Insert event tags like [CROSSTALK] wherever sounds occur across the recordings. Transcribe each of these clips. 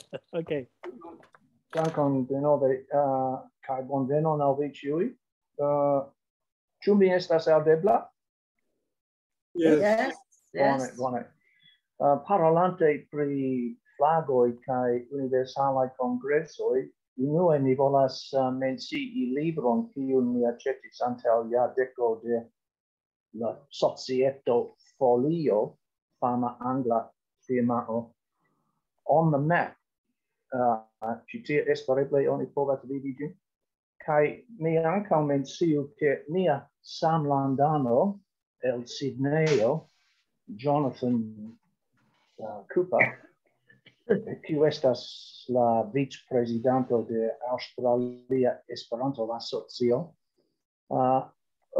[LAUGHS] ok. Dankon denove, uh, kai bon venon al vi ciui. Uh, Ciu mi estas audebla? Yes. Yes. Bone, bone. Uh, parolante pri flagoi kai universalai congressoi, unue mi volas uh, mencii libron kiun mi accetis antel ja deco de la Societo Folio, fama angla firmao, On the Map, uh, ci tie espereble oni povas vidi gi kai mi ankaŭ menciu, ke nia samlandano el Sidnejo, Jonathan uh, Cooper, [LAUGHS] qui estas la vicprezidanto de Australia Esperanto Asocio, uh,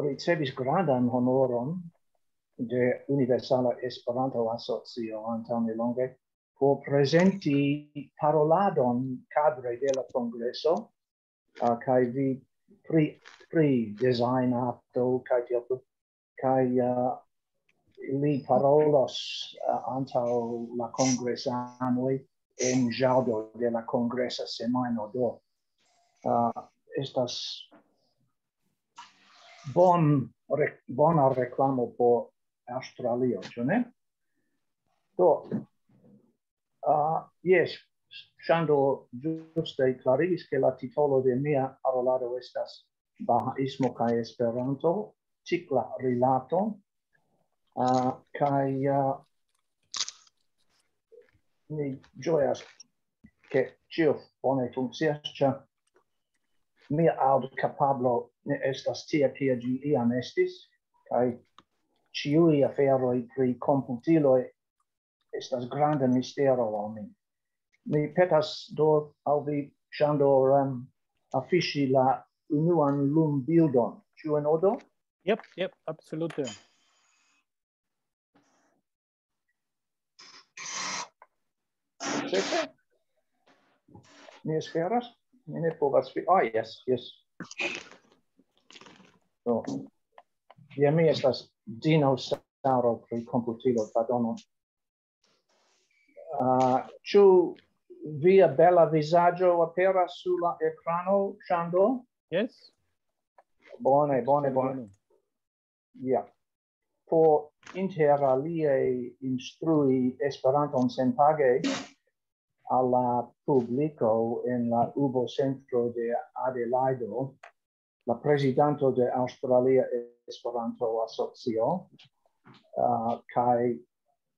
ricevis grandan honoron de Universala Esperanto Asocio antaŭ nelonge por presenti paroladon cadre de la congresso uh, kai vi pri pri design apto kai tio kai uh, li parolos uh, antau la congressanoi en jaudo de la congresa semana do uh, estas bon rec, bona reclamo por Australia, ĉu ne? Do, Ah, uh, yes, Shando giuste clarigis che la titolo de mia parolado estas Bahaismo kai Esperanto, cicla rilato, ah, uh, kai uh, ah, mi gioias che cio bone funccias, cia mia aud capablo ne estas tia tia gi iam estis, kai ciui aferoi pri computiloi estas granda mistero al mi. Mi petas do al vi Shandor um, affishi la unuan lum bildon. Ciu en odo? Yep, yep, absolute. Certe? Mi esperas? Mi ne povas fi... Ah, yes, yes. Do. So. Ja mi estas dinosauro pri computilo, pardonon. Ah, uh, ciu via bella visaggio apera sulla ecrano Shando? Yes. Bone, bone, bone. Yeah. Por inter alie instrui Esperanton senpage alla publico en la Ubo centro de Adelaido, la Presidente de Australia Esperanto Asocio, uh, ah, kai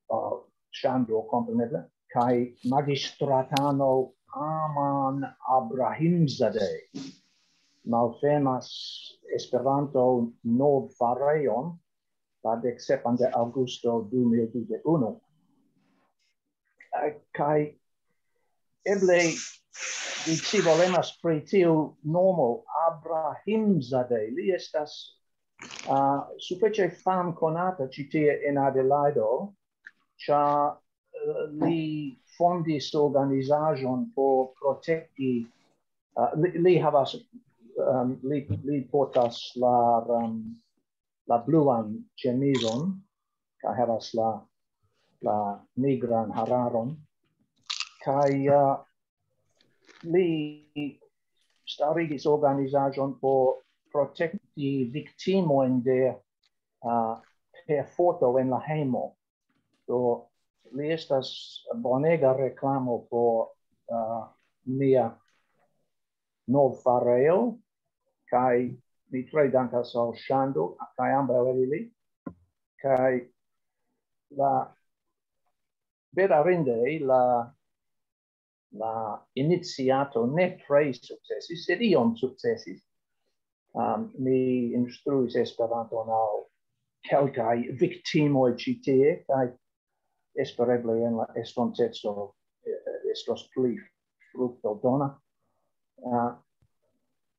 uh, ah, ŝanĝo kompreneble kai magistratano Aman Abrahimzadeh malfemas Esperanto nov farejon la decepan de augusto 2021. kai eble di ci volemas pri tiu nomo Abrahimzadeh. Li estas uh, sufiĉe fam konata citie in Adelaido, cha uh, eh, li fondis organizajon por protekti uh, eh, li, li havas um, li, li portas la um, la bluan chemizon ka havas la la nigran hararon kai uh, eh, li starigis organizajon por protekti victimoin de uh, perforto en la hemo do li estas bonega reklamo por uh, mia nov fareo kai mi tre dankas al Shando kai amba ili kai la verarinde la la iniziato ne tre successis, sed iom successi Um, mi instruis Esperanton al kelkai victimoi citie, kai espereble en la estoncezo eh, estos pli fructo dona. Uh,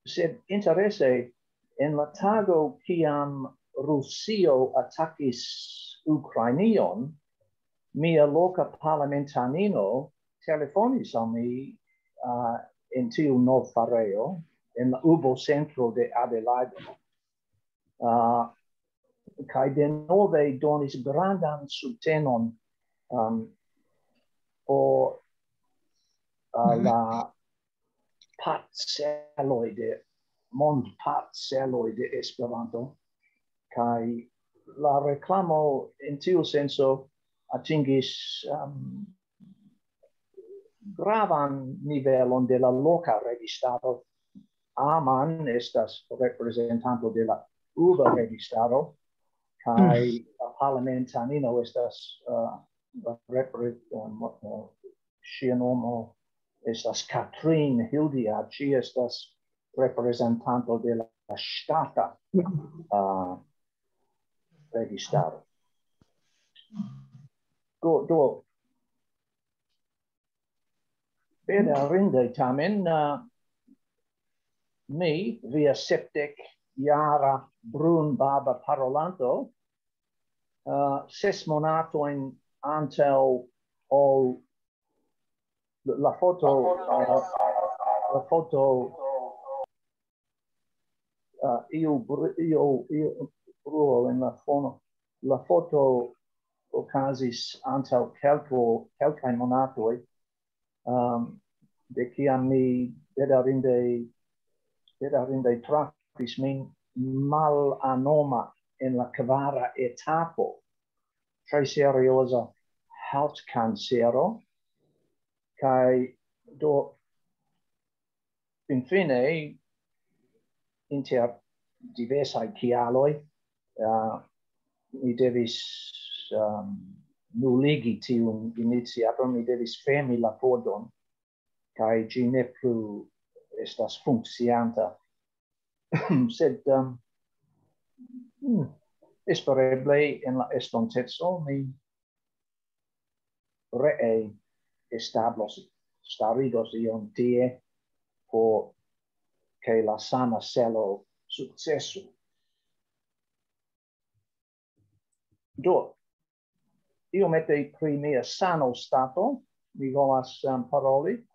sed interesse en la tago kiam Rusio attacis Ukrainion, mia loca parlamentanino telefonis al mi ah, uh, in tiu nov fareo, in la ubo centro de Adelaide. Ah, uh, kai de nove donis grandan subtenon um, o alla mhm. parceloi de mond parceloi de Esperanto kai la reclamo in tiu senso atingis um, gravan nivelon de la loca registaro aman estas representanto de la uva registaro kai mm. parlamentanino estas uh, la uh, ŝia nomo estas Catherine Hildia, ci estas representanto de la ŝtata uh, registaro. Do, do, bene arinde tamen uh, mi, via septic yara brun baba parolanto, uh, ses monatoin antel o la foto uh, la foto uh, io io io bruo in la fono. La foto ocasis antel calco kelkai monatoi um, de kiam mi bedarinde bedarinde trafis min mal anoma in la cavara etapo tre serioza halt cancero kai do infine inter diversa chialoi uh, mi devis ehm, um, nuligi tiun iniziaton, mi devis fermi la podon, kai gi ne plu estas funccianta. [CLEARS THROAT] Sed um, espereble in la estonteco mi ree establos starigos ion tie por che la sana celo successo Do, io mette pri mia sano stato, mi volas um, paroli,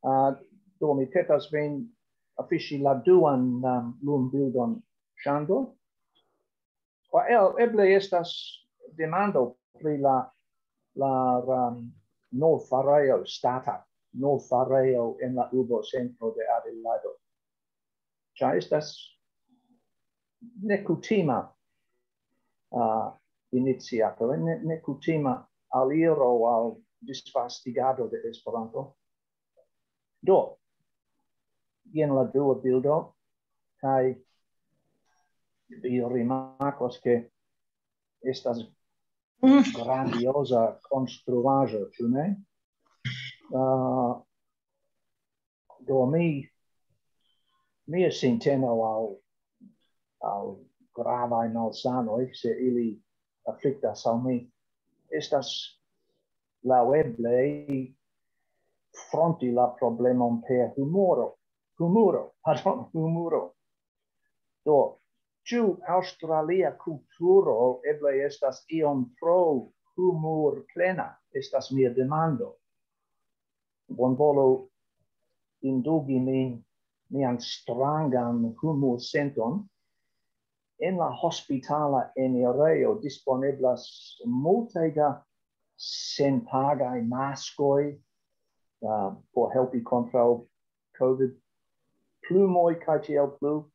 uh, do mi petas vin affici la duan um, lum bildon shando, o el, eble estas demando pri la la um, no fareo stata, no fareo en la ubo centro de Adelaido. Cia estas necutima uh, iniziato, ne, necutima aliro al disfastigado de Esperanto. Do, jen la dua bildo, kai vi rimarcos che estas Mm. grandiosa construaĵo, ĉu ne? Uh, do mi mi sinteno al al gravaj malsanoi, se ili afflictas al mi, estas laueble fronti la problemon per humoro. Humoro, [LAUGHS] pardon, humoro. Do, ciu australia culturo eble estas iom pro humor plena estas mia demando. Bonvolu indugi min mian strangan humor senton en la hospitala enirejo disponeblas multega da senpagaj maskoj uh, por helpi contra COVID plumoi kai tiel plu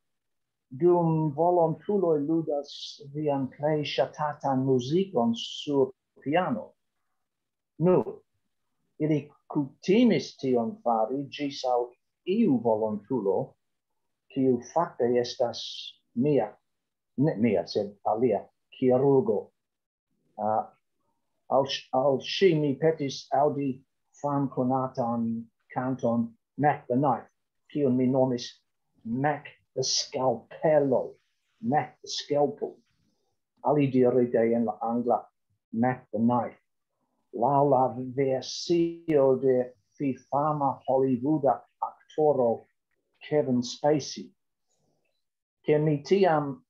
dum volontuloi ludas vian plei shatatan musicon sur piano. Nu, ili cutimis tion fari gis au iu volontulo, kiu facte estas mia, ne mia, sed alia, chirurgo. Uh, al, al si mi petis audi fam conatan canton Mac the Knife, kiun mi nomis Mac the scalpello, met the scalpel. Ali diride in la angla, met the knife. La la versio de fama Hollywooda actoro Kevin Spacey, che mi tiam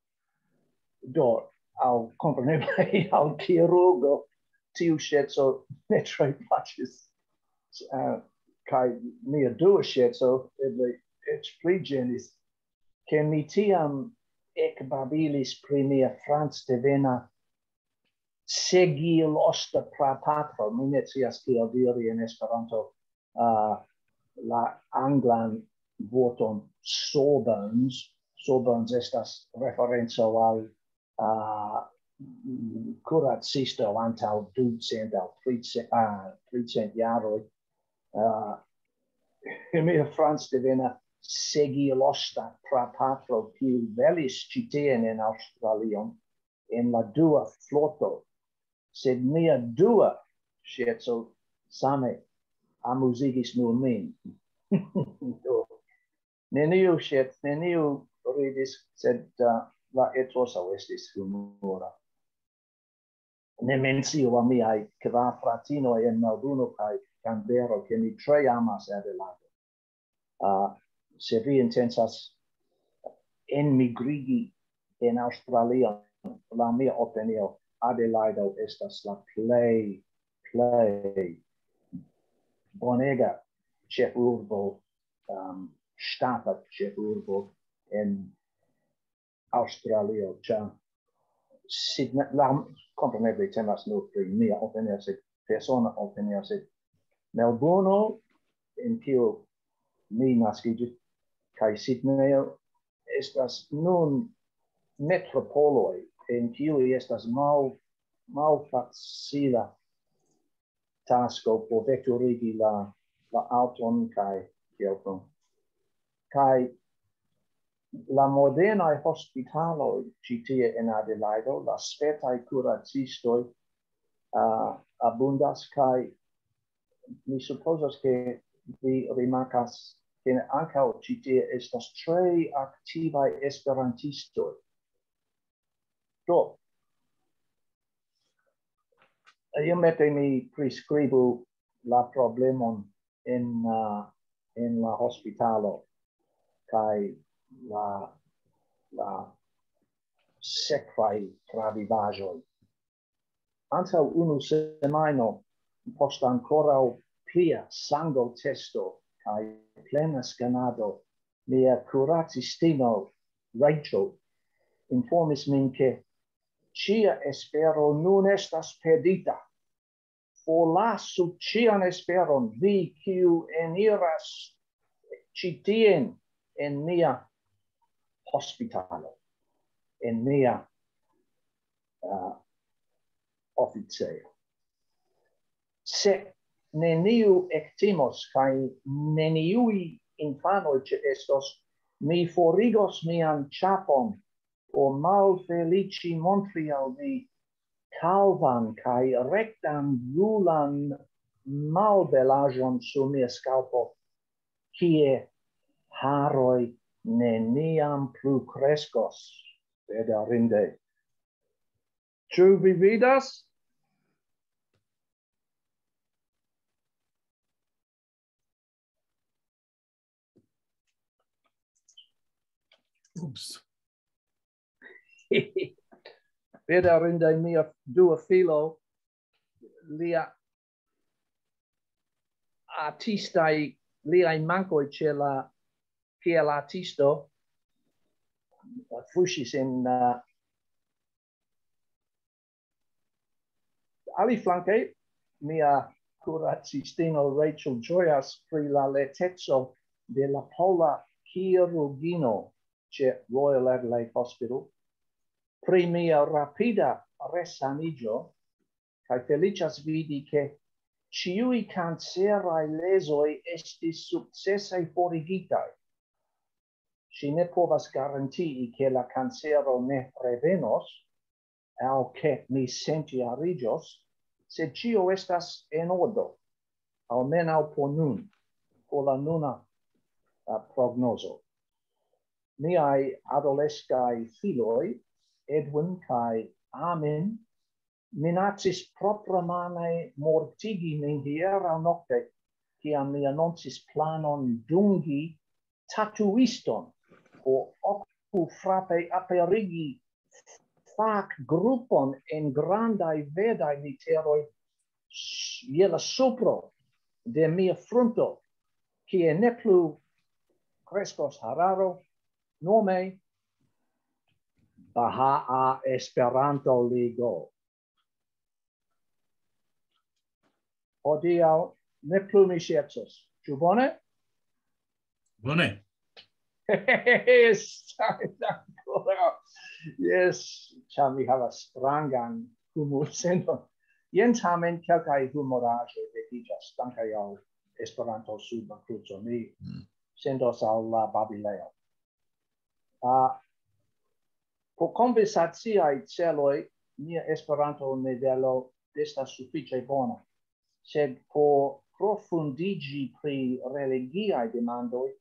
do al compreneble al [LAUGHS] chirurgo tiu scherzo ne tre placis uh, eh, kai mia dua scherzo eble ec pli genis che nitiam ec babilis primia Frans devena segil osta pratatro, mi ne cias kiel diri in Esperanto uh, la anglan vorton soberns, soberns estas referenco al uh, curacisto antaŭ ducent aŭ tricent uh, jaroj. Uh, mia Franz devena segi losta pra patro più velis citien in Australion in la dua floto, sed mia dua scherzo same amusigis nur min. [LAUGHS] Do, neniu scherz, neniu ridis, sed uh, la etosa estis humora. Ne mencio a miai kva fratinoi en Melbourne kai Canberra, che mi tre amas Adelaide. Uh, se vi intensas enmigrigi en Australia, la mia opinio, Adelaido estas la plei, plei bonega chef urbo, um, stata chef urbo en Australia, cia Sydney, la, compreneble temas nur pri mia opinio, sed persona opinio, sed Melbourne, in kiu mi nascigis, kai Sidneyo estas nun metropoloi en kiu estas mal mal facila tasko por veturigi la la auton kai kielton kai la moderna hospitalo GT en Adelaide la spetai curacistoi uh, abundas kai mi supposas che vi rimarcas ken ankaŭ ci tie estas tre aktivaj esperantistoj. Do, iomete mi priskribu la problemon in uh, in la hospitalo kai la, la sekvaj travivaĵoj. Antaŭ unu semaino post ankoraŭ plia sango testo kai plena scanado mia curatistino Rachel informis min che cia espero nun estas perdita. Forlasu cian esperon vi kiu eniras citien en mia hospitalo, en mia uh, oficejo. Se neniu ectimos, kai neniui infano ce estos, mi forigos mian chapon, o mal felici montri al vi, calvan rectam rectan rulan malbelajon su mia scalpo, kie haroi neniam plu crescos, bedarinde. Ciu vi vidas? Oops. Veda rinde mia dua filo lia artistai lia manco ce la kiel artisto fushis in uh, ali flanke mia curatistino Rachel Joyas pri la letezzo de la pola chirurgino ce Royal Adelaide Hospital, pri mia rapida resanigio, cae felicias vidi che ciui cancerae lesoi estis successai forigitai. Si ne povas garantii che la cancero ne revenos, au che mi senti arigios, se cio estas en ordo, almenau por nun, por la nuna uh, prognoso miai adolescai filoi, Edwin cae Amin, minacis propramane mortigi min hiera nocte, ciam mi annoncis planon dungi tatuiston o ocu frape aperigi fac grupon en grandai vedai literoi iela supro de mia frunto, cie ne plu crescos hararo, nome Bahaa Esperanto Ligo. Odio ne plu mi scherzos. Ciu bone? Bone. yes, yes, ĉar mi havas strangan humorsenon. Jen tamen kelkaj humoraĵoj vekiĝas dankaj al Esperanto sub la kruco. Mi mm. sendos al la Babileo. Uh, por conversaziai celoi, mia esperanto nivelo estas suffice bona, sed po profundigi pri religiae demandoi,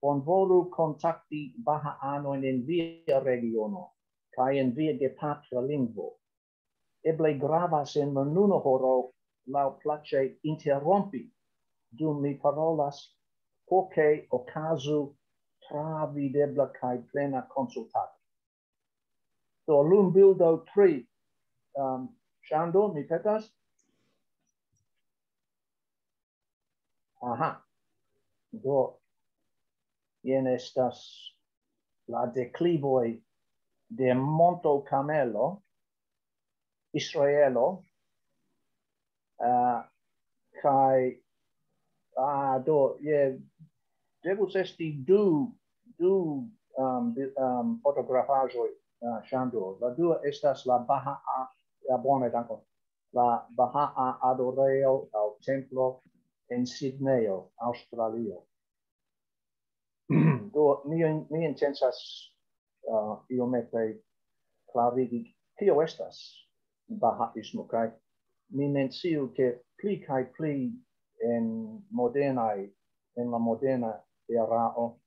bonvolu contacti ano in via regiono, cae in via de patria lingvo. Eble gravas in manuno horo lau place interrompi, dum mi parolas, poce ocasu travidebla kai plena consultati. Do lum bildo tri um, shando mi petas. Aha. Do jen estas la declivoi de Monto Camelo, Israelo, uh, kai ah, do, je, devus esti du du um, um, fotografajo uh, shando La du estas la baja a la bona dankon, la Bahaa Adoreo al templo en Sydney, Aŭstralio. [CLEARS THROAT] do mi mi intensas uh, iomete clarigi tio estas bahaismo kai mi menciu ke pli kai pli en modernai en la moderna erao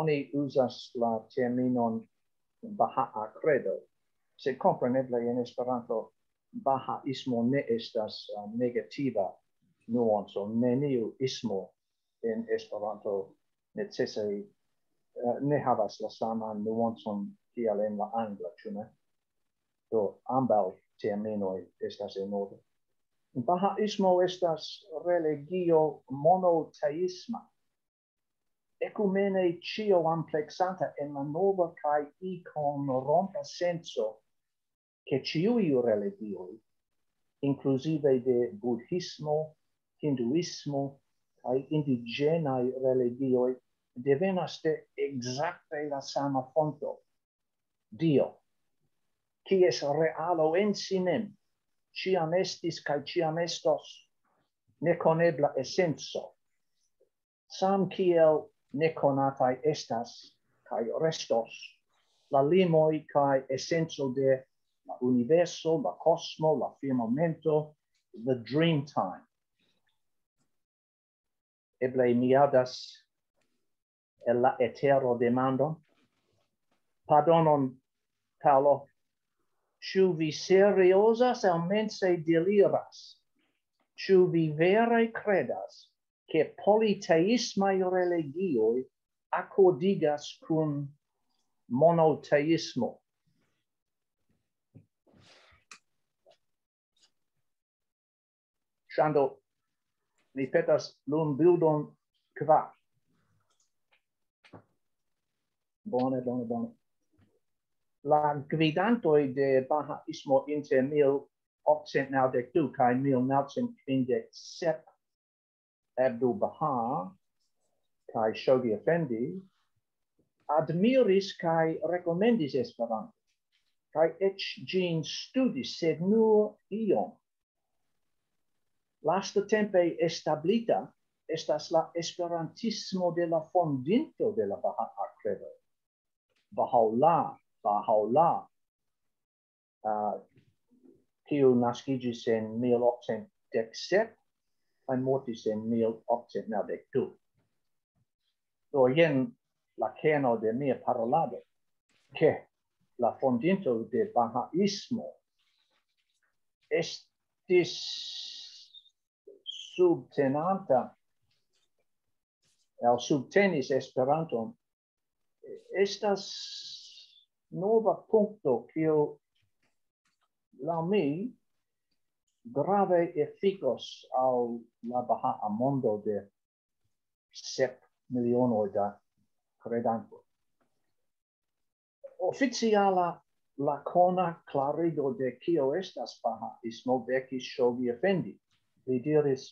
oni usas la terminon Baha'a credo. Se compreneble in Esperanto Baha'ismo ne estas uh, negativa nuanco, neniu ismo in Esperanto necesse uh, ne havas la saman nuancon kiel en la angla, ĉu ne? Do ambaŭ terminoj estas en ordo. Bahaismo estas religio monoteisma, ecumene cio amplexanta en la nova cae icon rompa senso che ciui religioi, inclusive de buddhismo, hinduismo, cae indigenae religioi, devenas de exacte la sama fonto, Dio, cies realo en sinem, ciam estis cae ciam estos, neconebla essenso, sam kiel neconatai estas kai restos la limoi kai essenzo de la universo la cosmo la firmamento the dream time. Eble miadas el la etero demando pardonon talo Ciu vi seriosas al mense deliras, ciu vi vere credas, che politeismai religioi accordigas cum monoteismo. Shando, mi petas lum bildon kvar. Bone, bone, bone. La gvidantoi de Bahaismo inter 1892 kai 1957 Abdul Baha kai Shoghi Effendi admiris kai recommendis Esperanto kai ec gin studis sed nur iom. Lasta tempe establita estas la esperantismo de la fondinto de la Baha credo Baha'u'llah Baha'u'llah uh, kiu naskigis en 1817 en 1892. Do jen la keno de mia parolado, che la fondinto de Baha'ismo estis subtenanta el subtenis esperanton estas nova punto que la mi grave efficos al la baha mondo de sep miliono da credanto. Oficiala la cona clarido de kio estas baha ismo vecis shogi effendi. Li diris,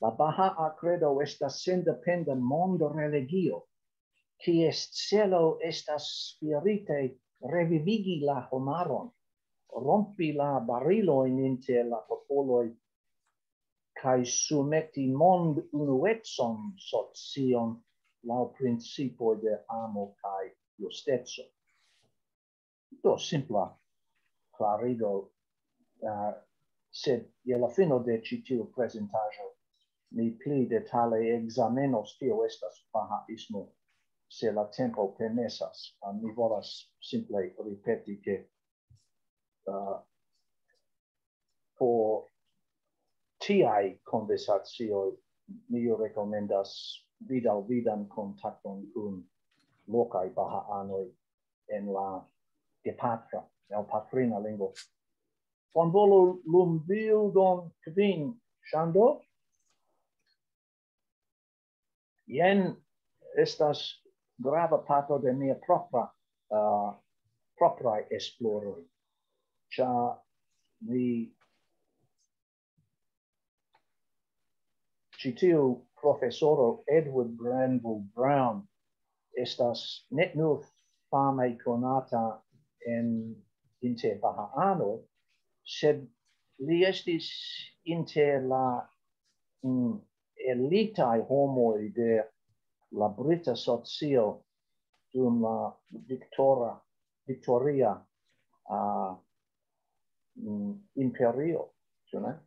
la baha acredo estas sendependa mondo religio, cies celo estas spirite revivigi la homaron, rompi la bariloin inter la popoloi cae sumeti mond unuetson sotion lau principio de amo cae justezzo. Do simpla clarigo, uh, sed je la fino de citiu presentajo ni pli detale examenos tio estas bahaismo se la tempo permesas. Uh, mi volas simple ripeti che uh, por tiai conversazioi mi recomendas vidal vidan contacton cum locai bahaanoi en la gepatra, el patrina lingvo. volo lum bildon kvin shando. Ien estas grava parto de mia propra uh, proprae esploroi cha the citiu professoro Edward Granville Brown estas net nur fame conata en inter Baha'ano, sed li estis inter la mm, elitae homoi de la Brita socio dum la Victoria, Victoria uh, Mm, imperio, cioè, ne?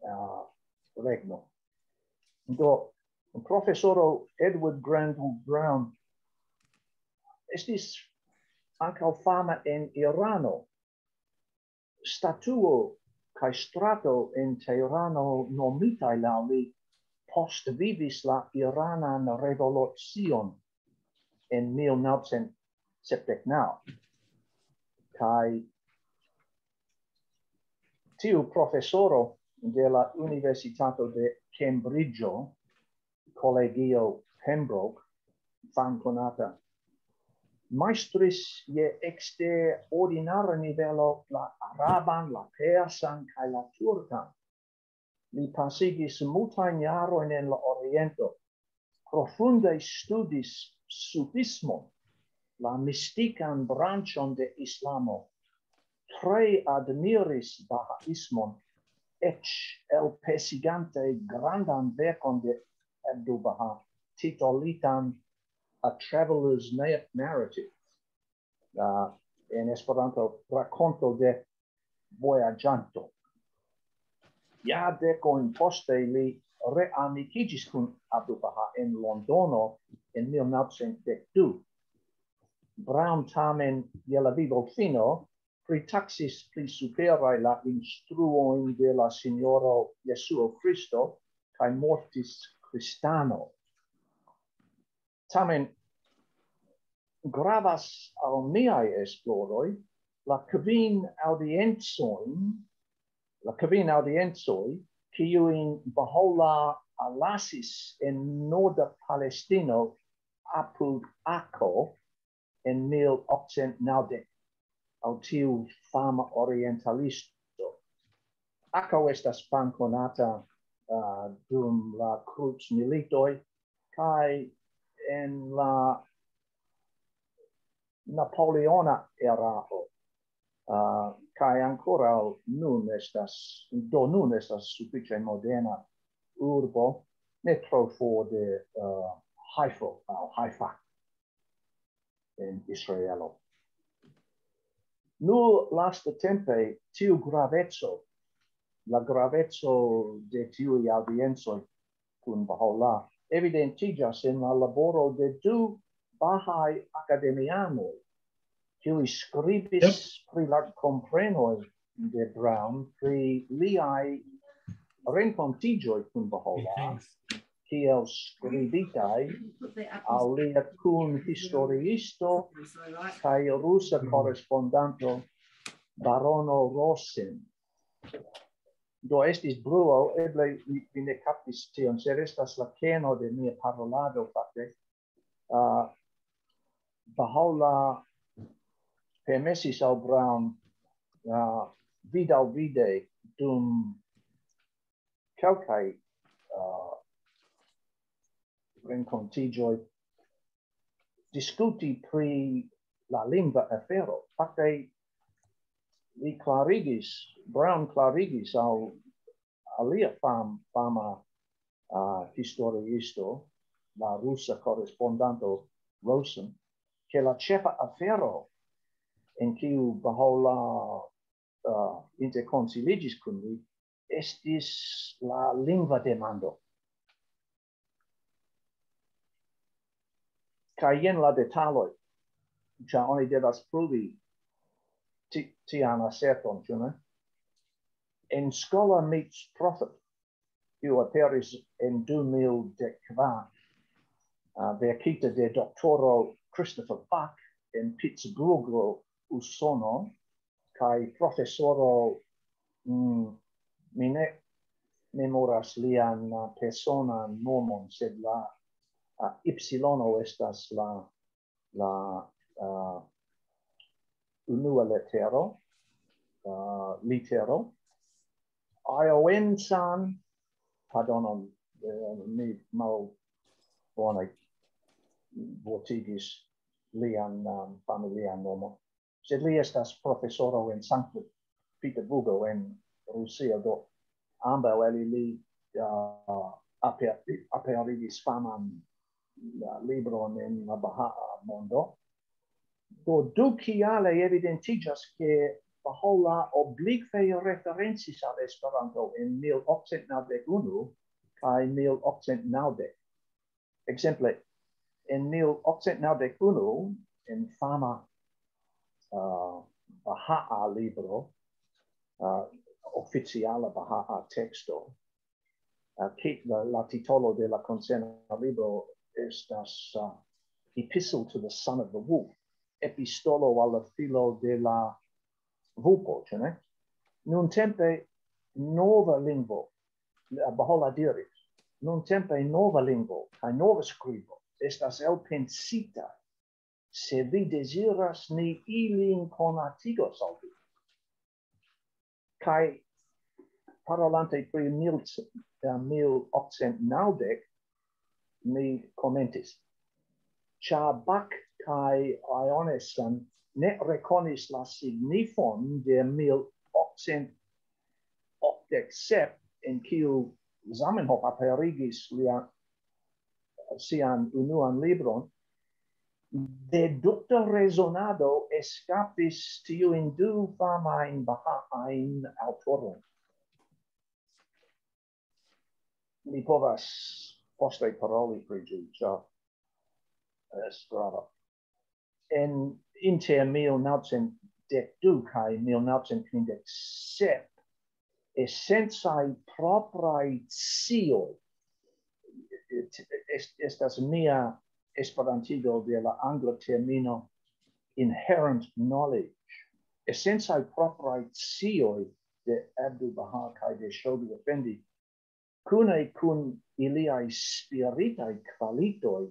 Uh, regno. Do, professoro Edward Granville Brown estis ankaŭ fama en Irano. Statuo kaj strato in Teherano nomitaj laŭ li post vivis la Iranan revolution en 1979 kaj tiu professoro de la Universitato de Cambridge, Collegio Pembroke, fan conata, maestris je exter ordinare nivelo la araban, la persan, cae la turcan. Li pasigis multain jaroin en la oriento, profunde studis sufismo, la mystican branchon de islamo, tre admiris Bahaismon, ec el pesigante grandan vercon de Abdul Baha, titolitan A Traveler's Narrative, uh, en Esperanto racconto de voyagianto. Ja decoin poste li reamicigis cun Abdul Baha in Londono in 1902. Brown tamen je la vivo fino pritaxis pri superae la instruoin de la Signoro Jesuo Christo, cae mortis Christano. Tamen, gravas al miai esploroi la kvin audienzoin, la kvin audienzoi, ciuin Bahola alasis en Norda Palestino apud Aco en 1890 al tiu fama orientalisto. Acau estas panconata uh, dum la cruz militoi, cae en la Napoleona erao, uh, cae ancora nun estas, do nun estas suffice moderna urbo, ne tro for de uh, Haifa, au Haifa, in Israelo nu lasta tempe tiu gravezzo, la gravezzo de tiu audienzo cun bahola evidentigas in la laboro de du Baha'i academiano tiu scribis yep. pri la comprenoi de Brown, pri liai rencontigioi cun Baha'u'llah, kiel scribitai au lia kun historiisto cae rusa correspondanto Barono Rosen. Do estis bruo, eble vi ne captis tion, se restas la keno de mia parolado, fakte. Uh, Bahaula permesis al Brown uh, vidau vide dum calcai rencontigioi, discuti pri la lingua afero. Facte li clarigis, Brown clarigis al alia fam, fama uh, historiisto, la russa correspondanto Rosen, che la cefa afero in ciu Bahola uh, interconsiligis cum li, estis la lingua demando. Kaj jen la detaloj, ĉar oni devas pruvi ti, tian aserton, ĉu ne? En Scholar Meets Profit, kiu aperis en 2014, uh, verkita de doctoro Christopher Bach in Pittsburgh, Usono, kai professoro mm, mine memoras lian personan nomon, sed la uh, ipsilono estas la la uh, unua letero uh, litero. Ioensan pardonon uh, eh, mi mal bone vortigis lian um, familian nomo sed li estas profesoro en Sankt Peterburgo en rusia do ambaŭ el ili uh, aper aperigis faman la libron en la baha mondo. Do du kiale evidentigas che Bahola obligve referencis al Esperanto in 1891 kai 1890. Exemple, in 1891, in fama uh, Baha'a libro, uh, oficiala Baha'a texto, uh, la, la titolo de la concerna libro estas uh, epistle to the son of the wolf, epistolo alla filo de la vulpo, ce non Nun tempe nova lingvo, bahola diris, nun tempe nova lingvo, cae nova scribo, estas el pensita, se vi desiras ni ilin conatigos al vi. Cae parolante pri mil, uh, mil octcent naudec, mi commentis. Cha bac kai ionesan ne reconis la signifon de 1887 in kiu Zamenhof aperigis lia sian unuan libron, deducta resonado escapis tiu in du famain bahain autorum. mi povas poste paroli pri ĝi, ĉar Estrada. En inter 1912 kaj 1957 essencaj propraj scioj estas mia esperantigo de la angla termino inherent knowledge essencaj propraj scioj de Abdul Bahar kaj de Shodu Effendi cune cum iliae spiritae qualitoi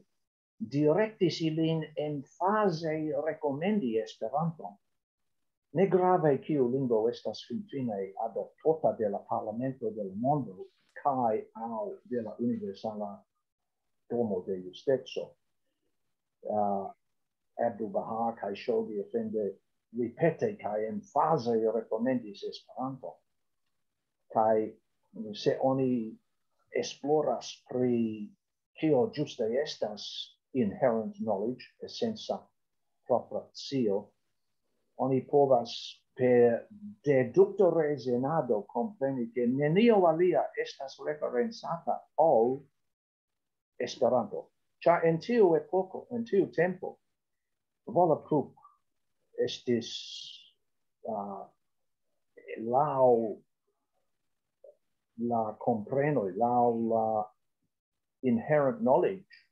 directis ilin en fase recomendi esperanto. Ne grave kiu lingo estas finfine adoptota de la Parlamento del Mondo cae au de la Universala Domo de Justezo. Uh, Abdu Baha cae Shoghi offende ripete cae en fase recomendis Esperanto. Cae se oni esploras pri kio giuste estas inherent knowledge, essenza propria scio, oni povas per deducto resenado compreni che nenio alia estas referenzata ol Esperanto. cha en tiu epoko en tiu tempo, vola pruc estis uh, lau la compreno lau la inherent knowledge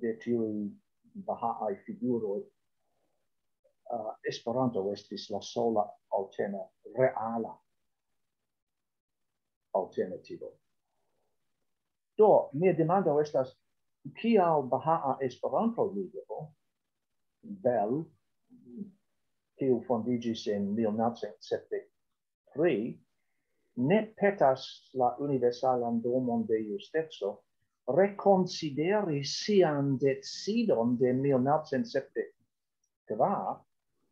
de tiui bahaai figuro uh, Esperanto estis la sola alterna, reala alternativo. Do, mia demando estas, kial Bahaa Esperanto Ligo, bel kiu fondigis in 1973, ne petas la universalan domon de justezzo, reconsideri sian decidon de 1970 qua,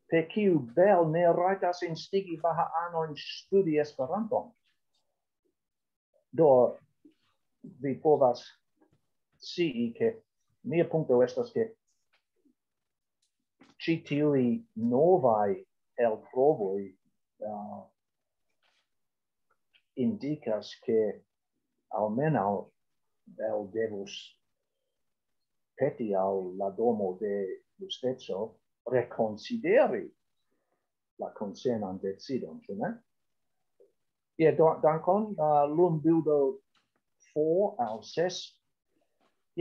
per ciu bel ne raitas instigi faha anon studi Esperanton. Do, vi povas sii che mia punto estas che ci tiui novai el provoi uh, indicas che almeno el devus peti al la domo de justezo reconsideri la concernan decidon, ce ne? Ie, yeah, dankon, uh, lum bildo 4 al 6.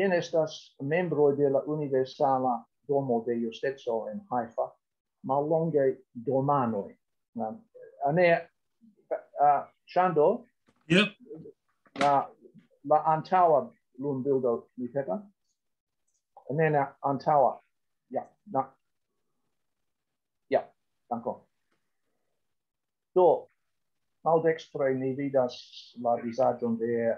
Ien estas membro de la Universala Domo de justezo en Haifa, ma longe domanoi. Uh, ane, uh, Shando? Yep. La, la antawa lum bildo mi teka. And then uh, antawa. Yeah, na. Yeah, danko. Do, maldekstre ni vidas la visagion de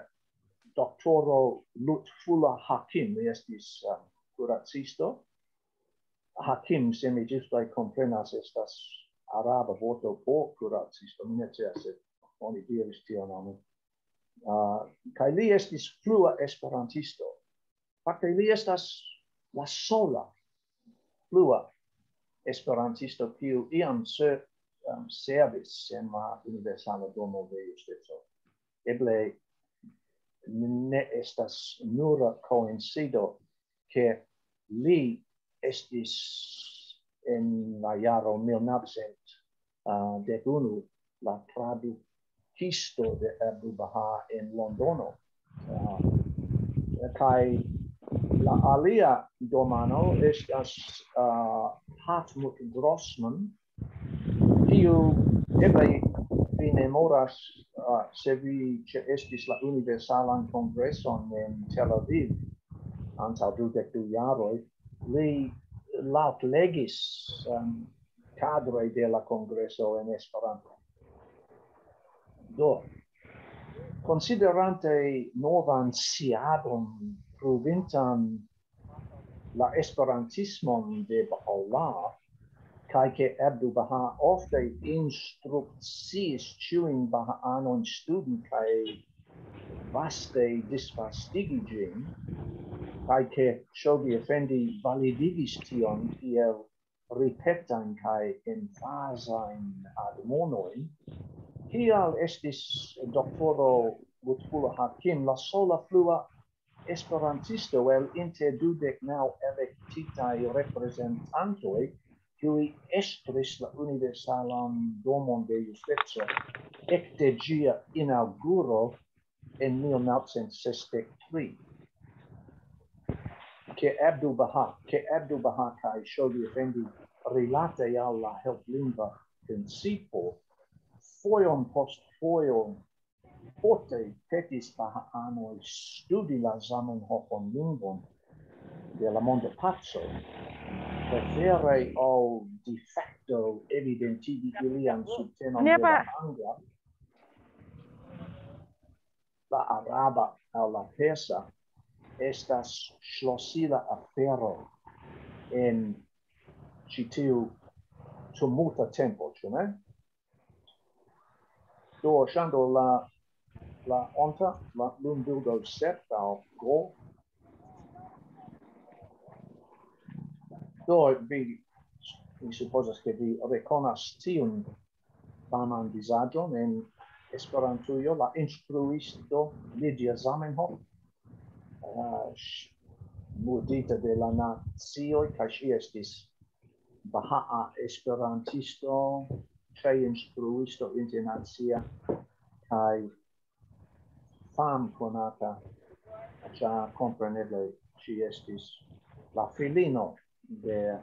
doctoro Lutfula Hakim, li estis um, uh, curacisto. Hakim, se mi giustae comprenas, estas araba voto por curacisto, mi ne oni diris tio nomi. Ah, uh, kai li estis flua esperantisto. Fakte li estas la sola flua esperantisto kiu iam se um, servis en la universala domo de justeco. Eble ne estas nura coincido che li estis en la jaro 1900 uh, ah, de unu la traduc artisto de Abu Baha en Londono. Ah, uh, kai la alia domano estas uh, Hartmut Grossman, kiu eble vi memoras uh, se vi ce estis la universalan congresson en Tel Aviv antaŭ dudek du jaroj, li laut legis um, cadre de la Congresso en Esperanto Do, considerante novan siadum provintam la esperantismon de Baha'u'llah, kai che Abdu Baha ofte instructis ciuin Baha'anon student kai vaste disvastigigin, kai che shogi effendi validigis tion kiel ripetan kai enfasain admonoin, Tial estis doktoro Lutfulo Hakim la sola flua esperantisto el inter dudek naŭ elektitaj reprezentantoj kiuj estris la universalan domon de justeco. Ekde ĝia inaŭguro en 1963 che Abdul Baha che Abdul Baha kai Shoghi Effendi rilate alla help lingua principo foion post foion forte petis bahaanoi studi la Zamenhofon lingvon de la mondo pazzo, prefere al de facto evidentigi ilian subtenon de la angla, la araba al la persa estas schlossila afero en citiu tumulta tempo, ĉu ne? do shando la la onta la lum bildo septa go. Do vi mi supposas che vi reconas tiun banan vizaĝon en Esperantujo. La instruisto Lidia Zamenhof uh, murdita de la nacioj kaj ŝi estis bahaa esperantisto tre instruisto internazia kai fam conata cha compreneble ci estis la filino de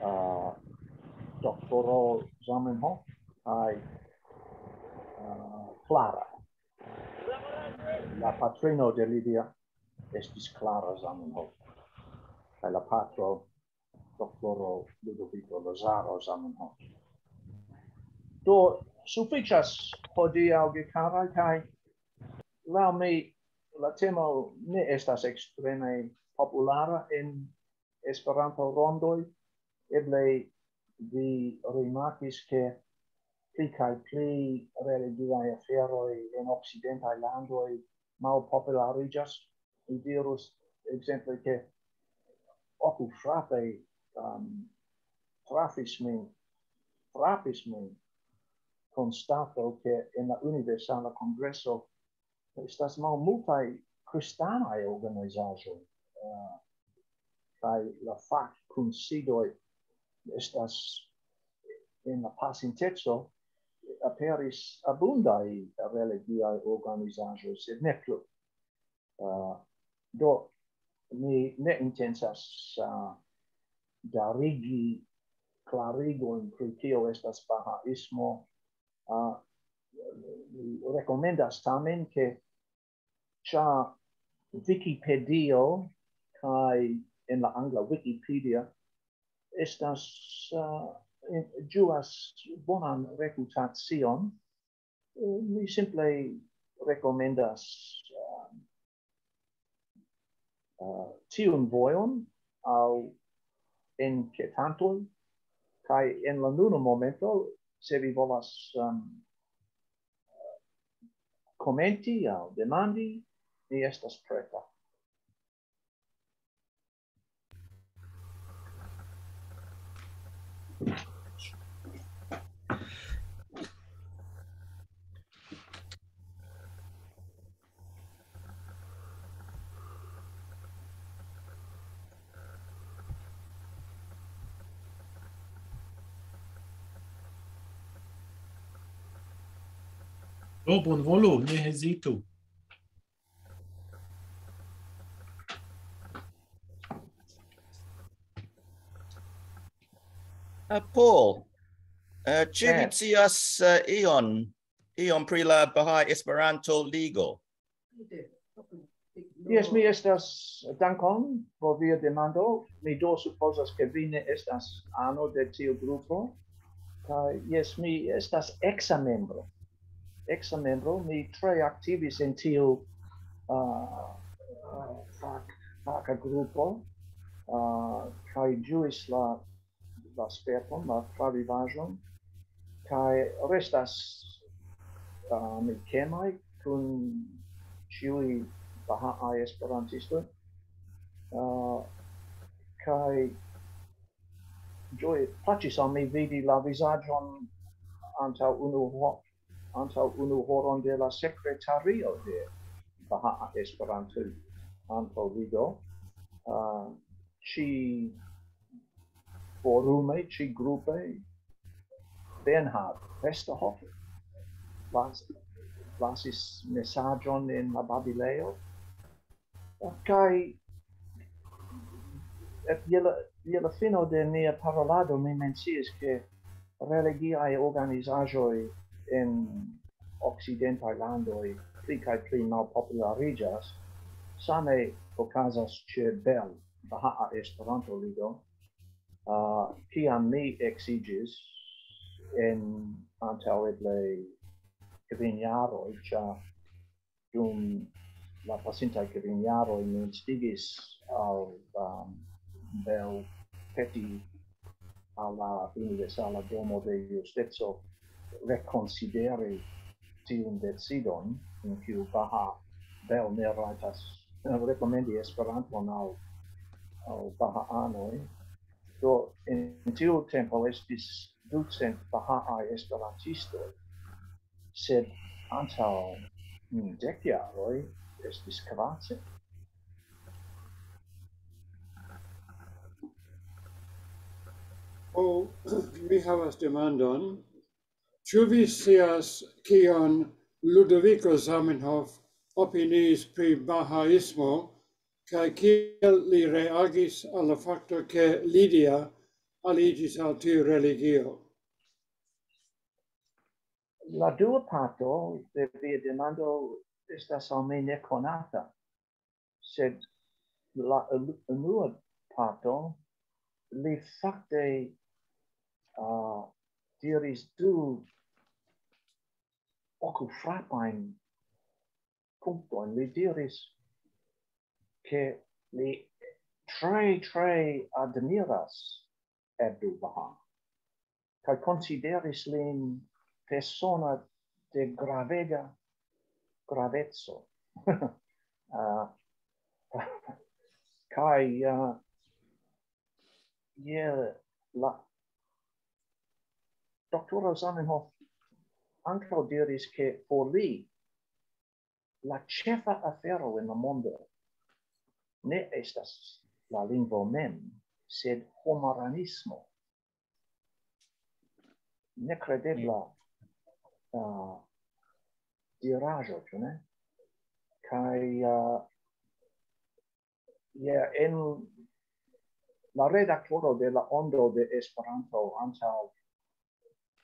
uh, doctoro Zamenhof ai uh, Clara. La patrino de Lidia estis Clara Zamenhof kai la patro doctoro Ludovico Lazaro Zamenhof. Do sufficias hodiaŭ gitara kaj la me la temo ne estas extreme populara en Esperanto rondoj. Eble vi rimarkis ke pli kaj pli religiaj aferoj en okcidentaj landoj malpopulariĝas. Mi dirus ekzemple ke oku frape um, trafis min frapis min constato che in la Universala Congresso estas mal multai cristanae organizajo uh, eh, kai la fac considoi estas in la pasintezzo aperis abundai religiae organizajo sed ne plu. Uh, do, mi ne intensas uh, eh, darigi clarigo in critio estas bahaismo, uh, recomendas tamen che cha wikipedia kai in la angla Wikipedia estas uh, juas bonan reputacion. Uh, mi simple recomendas uh, uh, tiun voion au en kai en la nuna momento se vi volas um, commenti au demandi, mi estas preta. Oh, do bonvolu, ne hezitu. Uh, eh, Paul, eh, uh, ĉu vi eh. scias uh, ion ion pri la Bahai Esperanto Ligo? Yes, mi estas dankon por via demando. Mi do supposas ke vi ne estas ano de tiu grupo. Kaj yes, mi estas exa membro eksa membro, mi tre activis in tiu uh, uh, fac, faca gruppo uh, kai juis la la sperton, la travivajon, kai restas uh, mi chemai kun ciui bahaai esperantistoi, uh, kai joy placis on mi vidi la visagion anta unu anta unu horon de la secretario de Baha Esperanto Anpolido. Uh, ci forume, ci gruppe Bernhard Westerhoff las, lasis messagion in la Babileo kai et iela, iela fino de nia parolado mi menciis che religiae organizajoi en occidentai landoi pli kai pli malpopularigas, same ocasas che bel, baha Esperanto Ligo, uh, ciam mi exigis en antau eble caviniaroi, cha dum la pasinta caviniaroi in instigis al um, bel peti alla universala domo de justezzo reconsideri tiun decidon in kiu Baha Bel ne rajtas rekomendi Esperanton al al Bahaanoj. Do in tiu tempo estis ducent Bahaaj Esperantistoj, sed antau mm, dec jaroi estis kvardek. [CLEARS THROAT] Oh, mi havas demandon. Ĉu vi scias kion Ludovico Zamenhof opiniis pri Bahaismo kaj kiel li reagis al la fakto ke Lidia aligis al tiu religio? La dua parto de via demando estas al mi ne sed la unua parto li fakte uh, diris du ocu frapain punctoin, li diris che li tre, tre admiras Abdul Baha, cae consideris lin persona de gravega gravezzo. uh, [LAUGHS] [LAUGHS] kai ah, uh, yeah la doctora Zamenhof anche diris che por li la cefa afero in la mondo ne estas la lingvo mem, sed homaranismo. Necredebla mm. uh, dirajo, ĉu ne? Kaj uh, yeah, en la redaktoro de la ondo de Esperanto antaŭ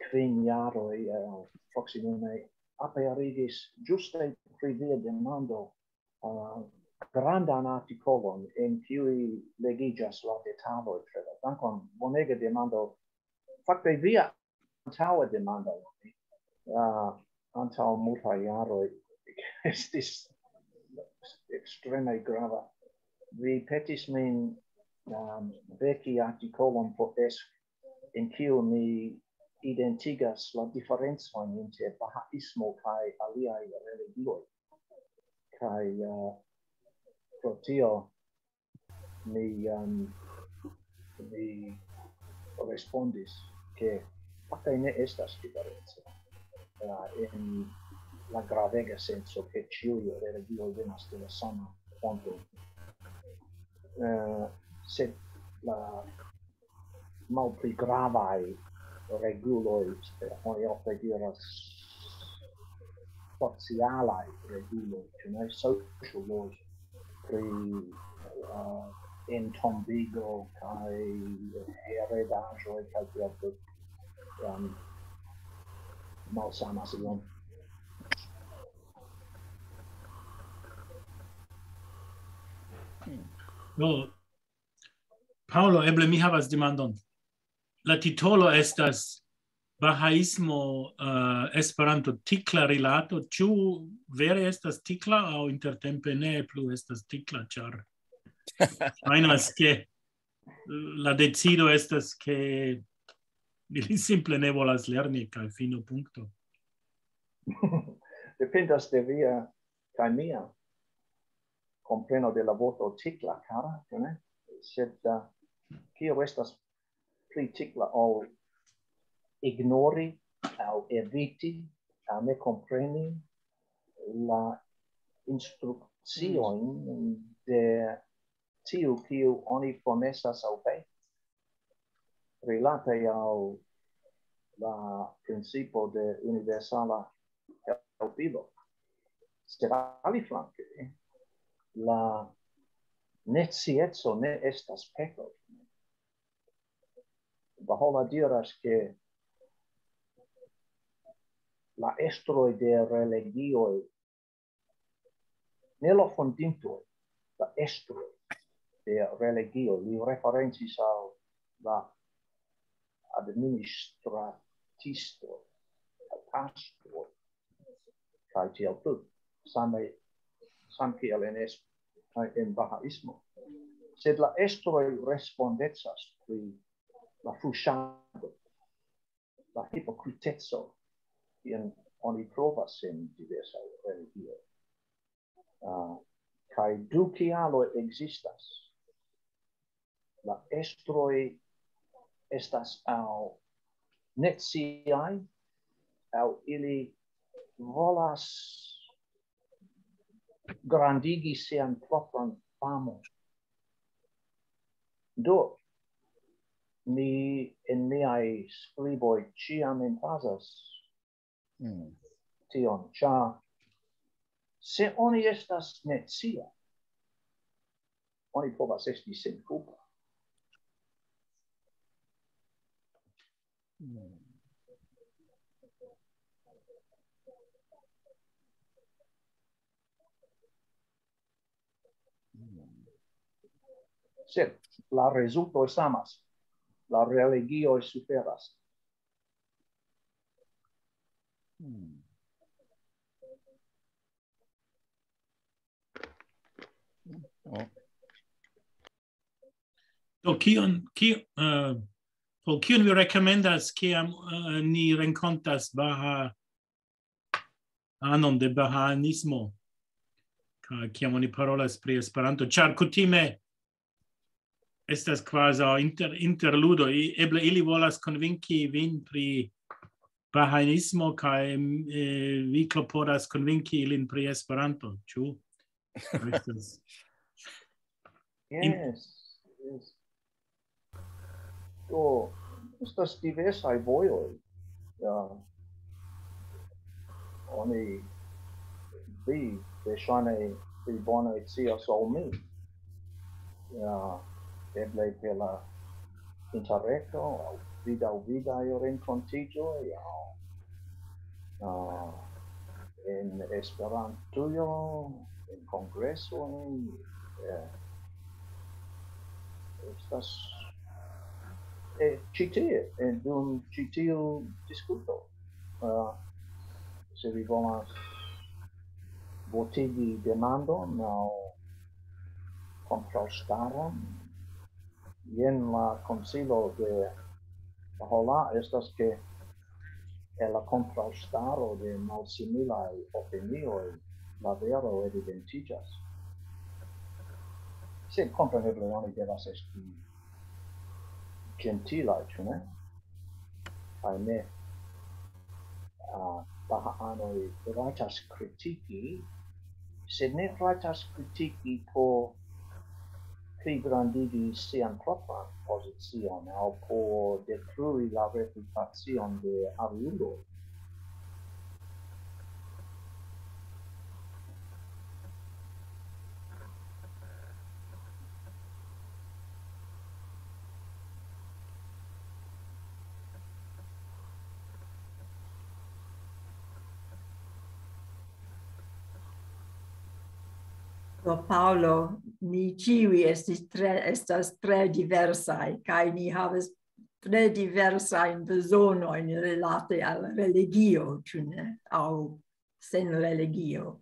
kvin jaroj uh, eh, proksimume aperigis ĝuste pri via demando uh, grandan artikolon en kiuj legiĝas la detaloj tre. La dankon bonega demando. Fakte via antaŭa demando uh, antaŭ multaj jaroj [LAUGHS] estis extreme grava. Vi petis min um, veki artikolon por desk in kiu mi identigas la differenzoin inter bahaismo kai aliai religioi. Kai uh, pro tio mi um, mi respondis che facte ne estas differenzo uh, in la gravega senso che ciui religio venas de la sama fonte Uh, se la malpli gravae vorrei Guloid, per poi offre Guloid what's the ally for a new launch, you know, social laws through uh, Entombigo, Kai, Heredage, or Kai, the um, Malsa Macedon. Well, hmm. Paolo, eble mi havas demandon. la titolo estas Bahaismo uh, Esperanto tikla rilato, ĉu vere estas tikla aŭ intertempe ne plu estas tikla, ĉar [LAUGHS] ŝajnas ke la decido estas ke ili simple ne volas lerni kaj fino punkto. [LAUGHS] Dependas de via kaj mia compreno de la voto tikla, cara, ne? Sed uh, kio estas tri o ignori, o eviti, a ne compreni la instruccionin de tiu kiu oni promesas al pe rilate al la principio de universala helpilo. Sed ali flanque, la necietso ne estas peco, Bahola diras che la estroi de religioi nelo fondintoi la estroi de religio li referencis al la administratisto pastro kai tiel tu same sam kiel en es en bahaismo sed la estro respondetsas pri la fuŝado, la hipokriteco, in oni provas en diversa religio. Ah, uh, kaj du kialoj existas. La estroi estas au neciaj, au ili volas grandigi sian propran famo. Do, ni in miai scriboi ciam emphasas mm. tion, cia se oni estas necia, oni povas esti sen culpa. Mm. Hmm. Sed la resulto samas la religio suferas. Hmm. Oh. Do kion ki uh, do kion vi rekomendas kiam uh, ni renkontas baha anon de bahanismo ka kiam oni parolas pri Esperanto ĉar kutime estas quasi inter interludo eble ili volas convinci vin pri bahainismo kai eh, vi klopodas convinci ilin pri Esperanto ĉu Yes. yes. Do, estas diversaj vojoj. Ja. Oni vi, de ŝane, pli bone scias ol mi. Ja eble per la interreto au vida au vida io rencontigio au uh, en Esperantujo en congreso eh, estas eh, citie en dum citio discuto uh, se vi volas votigi demandon au contrastaron jen la consilo de Hola estas que e la contrastaro de malsimilai opinioi la vero evidentigas. Se compreneble oni devas esti gentilae, ĉu ne? Kaj ne uh, bahaanoj rajtas kritiki, sed ne rajtas kritiki por grandi sian propran pozicion aŭ por detrui la reputacion de aliuloj. Paolo, ni ciui estis tre, estas tre diversai, cae ni haves tre diversain besonoin relate al religio, cune, au sen religio.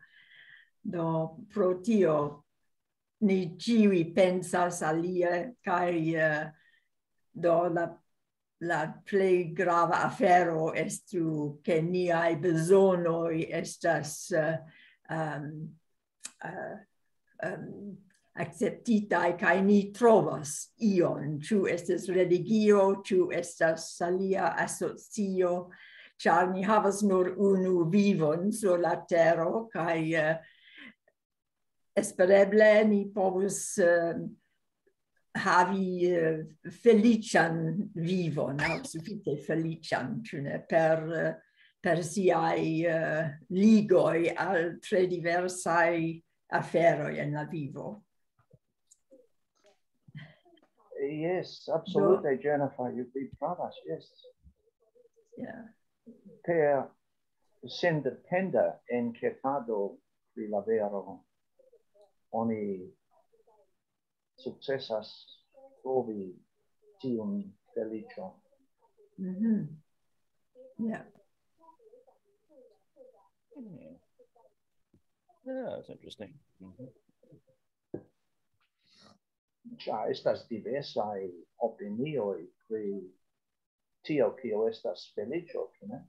Do, pro tio, ni ciui pensas alie, cae uh, do la la plei grava afero estu che niai besonoi estas uh, um, uh, um, acceptitai kai ni trovas ion chu estas religio chu estas salia asocio char ni havas nur unu vivon sur la tero kai uh, eh, espereble ni povus uh, havi eh, uh, felician vivon au sufiĉe felician tune ne per uh, per siai uh, ligoi al tre diversai aferoi en la vivo. Yes, absolutely, Do, Jennifer, you be pravas, yes. Yeah. Per sen dependa en cercado pri la vero, oni successas trovi tiun felicio. Mm -hmm. Yeah. Mm. Yeah, that's interesting. Mm -hmm. ja estas diversai opinioi pri tio kio estas felicio, ne?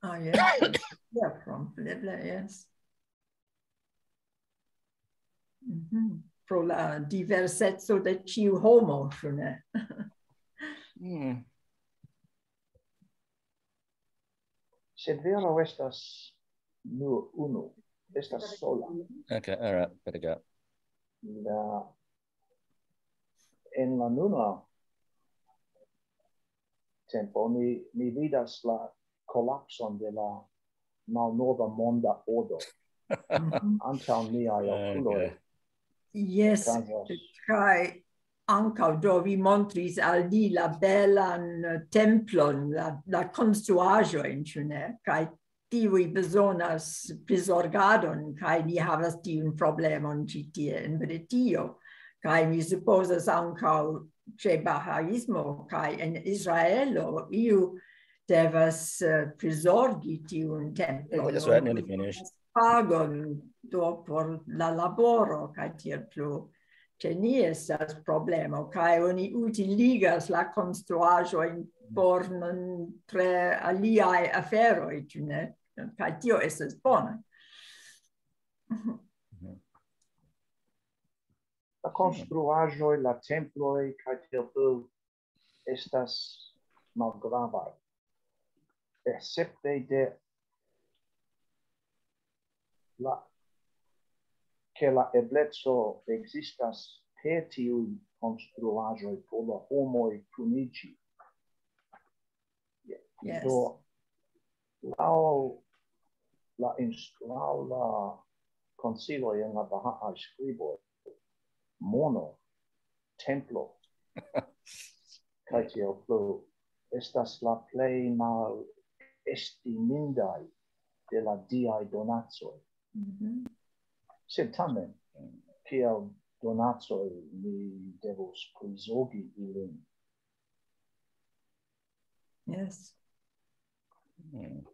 Ah, yes. [COUGHS] yeah, probable, yes. Mm -hmm. Pro la diverseco de ciu homo, ne? [LAUGHS] mm. Sed vero estas nur unu, estas sola. Okay, all right, better go. La en la nuna tempo ni ni vidas la kolapson de la malnova monda ordo [LAUGHS] antau miai oculoi. Okay. Yes, kaj ankaŭ do vi montris al di la belan templon, la, la konstruaĵojn, in cune, Kaj tivi besonas prisorgadon, kai ni havas tiun problemon citie in en Britio. Kai mi supposas ancau ce bahaismo, kai en Israelo iu devas eh, uh, prisorgi tiun templo. That's right, nearly. Pagon do por la laboro, kai tiel plu. Ce ni estas problemo, kai oni utiligas la construajo in por non tre aliae aferoi, ne? Kai tio estas bona la construajo la templo e cathedral estas malgrava excepte de la che la eblezzo existas per tiu construajo por la homo e cunici. Yes. Do, lao la instrao la consiloi en la baha scribo mono, templo, [LAUGHS] kai tio plu, estas la plei mal estimindai de la diai donatoi. Mm -hmm. Sed tamen, kiel donatoi mi devos prisogi ilin. Yes. Mm.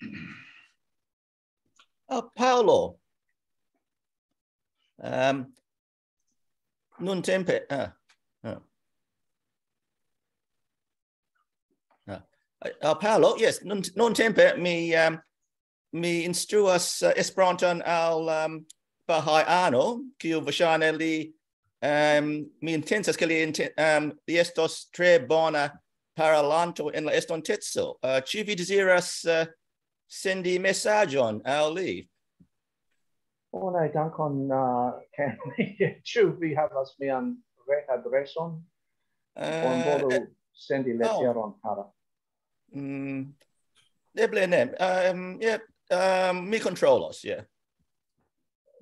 [CLEARS THROAT] Uh, Paolo, Um, nun tempe uh, uh. Uh, Uh, Paolo, yes, nun, nun tempe mi um, mi instruas uh, Esperanton al um, Bahaiano, kiu verŝajne li um, mi intensas ke li um, li estos tre bona paralanto en la estonteco. Uh, eh, ĉu vi deziras uh, sendi mesaĝon al li? Oh, Bone, dankon, uh, [LAUGHS] Ken, ĉu vi havas mian retadreson? Bonvolu eh, eh, sendi leteron, kara. Mm, eble ne. Um, um, mi kontrolos, yeah.